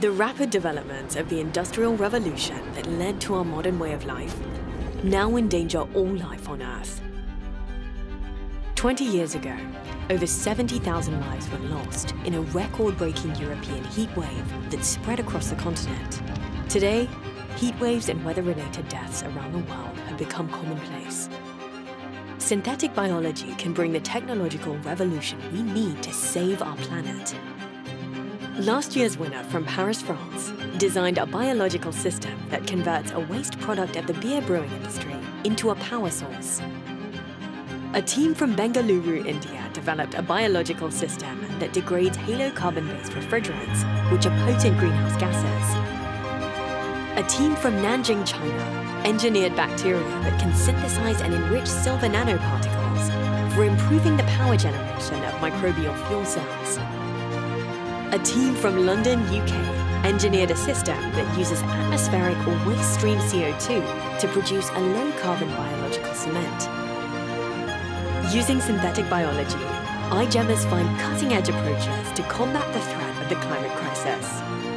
The rapid developments of the Industrial Revolution that led to our modern way of life now endanger all life on Earth. 20 years ago, over 70,000 lives were lost in a record-breaking European heat wave that spread across the continent. Today, heat waves and weather-related deaths around the world have become commonplace. Synthetic biology can bring the technological revolution we need to save our planet. Last year's winner from Paris, France, designed a biological system that converts a waste product of the beer brewing industry into a power source. A team from Bengaluru, India developed a biological system that degrades halocarbon-based refrigerants, which are potent greenhouse gases. A team from Nanjing, China engineered bacteria that can synthesize and enrich silver nanoparticles for improving the power generation of microbial fuel cells. A team from London, UK engineered a system that uses atmospheric or waste stream CO2 to produce a low-carbon biological cement. Using synthetic biology, iGEMers find cutting-edge approaches to combat the threat of the climate crisis.